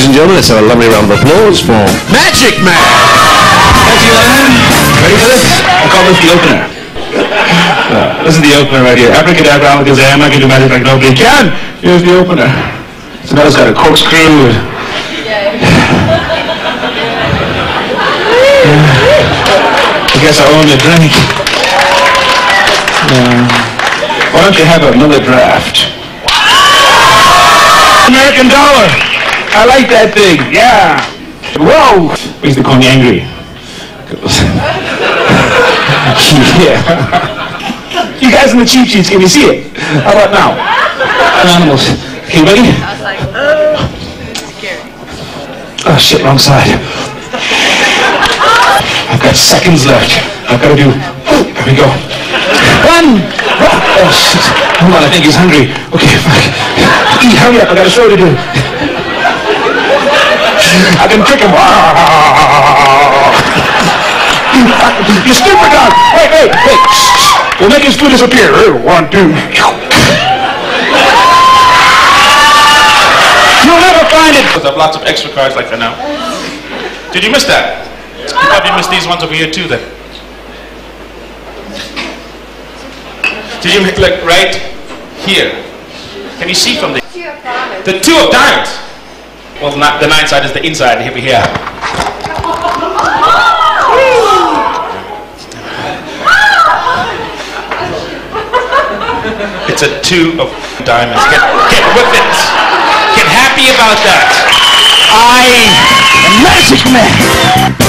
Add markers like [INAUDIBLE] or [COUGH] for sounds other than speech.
and gentlemen, let's have a lovely round of applause for Magic Man. Ready for this? I call this the opener. Uh, this is the opener right here. Abracadabra, alakazam, I can do magic like nobody can. Here's the opener. So now it's got a corkscrew. I guess I own the drink. Uh, why don't you have another draft? American dollar. I like that thing. Yeah. Whoa. Makes the call me angry. [LAUGHS] yeah. You guys in the cheap sheets, can you see it? How about now? Animals. Okay, ready? Oh shit, wrong side. I've got seconds left. I've got to do. There we go. One. Oh shit. Hold on, I think he's hungry. Okay, fuck. [LAUGHS] Eat, hurry up. I got a show to do. I can trick him. [LAUGHS] You stupid dog! Wait, wait, wait! Shh. We'll make his food disappear. One, two. You'll never find it. Because I have lots of extra cards like that now. Did you miss that? You probably missed these ones over here too then. Did you hit like right here? Can you see from the the two of diamonds? Well, the nine side is the inside Here we [LAUGHS] here. It's a two of diamonds. Get, get with it. Get happy about that. I am Magic Man.